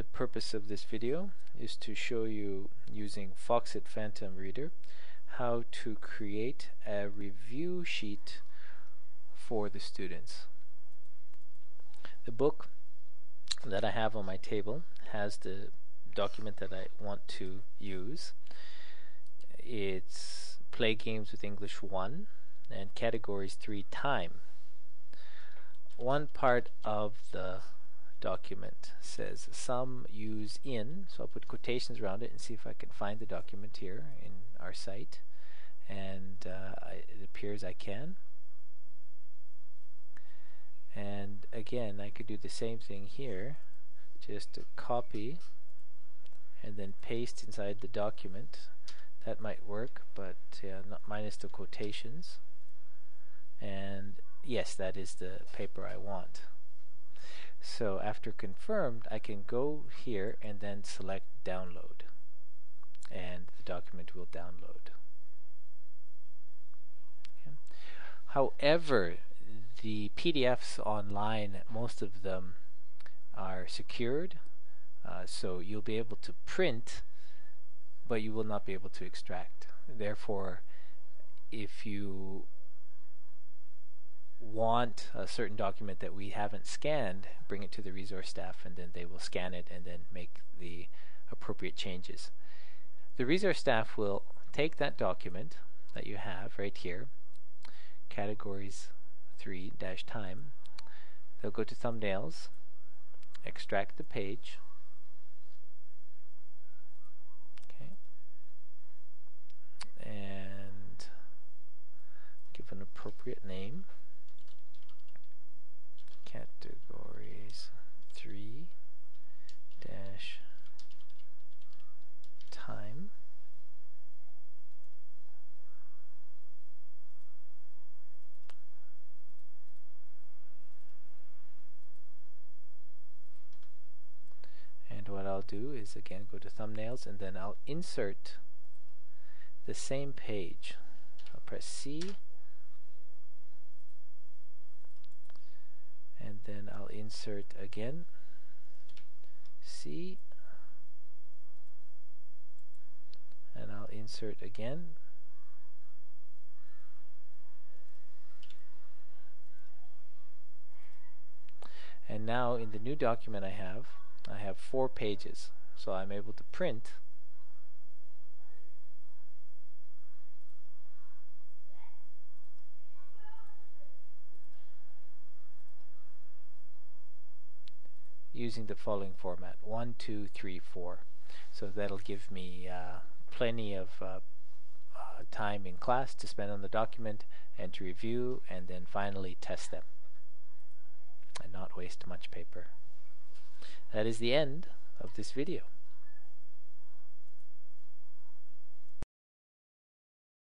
The purpose of this video is to show you using Foxit Phantom Reader how to create a review sheet for the students. The book that I have on my table has the document that I want to use. It's Play Games with English 1 and Categories 3 Time. One part of the document says some use in, so I'll put quotations around it and see if I can find the document here in our site. And uh, I, it appears I can. And again, I could do the same thing here, just copy and then paste inside the document. That might work, but yeah, not minus the quotations. And yes, that is the paper I want. So after confirmed, I can go here and then select download. And the document will download. Okay. However, the PDFs online, most of them are secured. Uh, so you'll be able to print, but you will not be able to extract. Therefore, if you want a certain document that we haven't scanned, bring it to the resource staff and then they will scan it and then make the appropriate changes. The resource staff will take that document that you have right here, categories 3 dash time. They'll go to thumbnails, extract the page, okay, and give an appropriate name. Categories 3 dash time. And what I'll do is again go to thumbnails and then I'll insert the same page. I'll press C and then I'll insert again. C. And I'll insert again. And now in the new document I have I have four pages. So I'm able to print using the following format one two three four. So that'll give me uh, plenty of uh, uh, time in class to spend on the document and to review and then finally test them and not waste much paper. That is the end of this video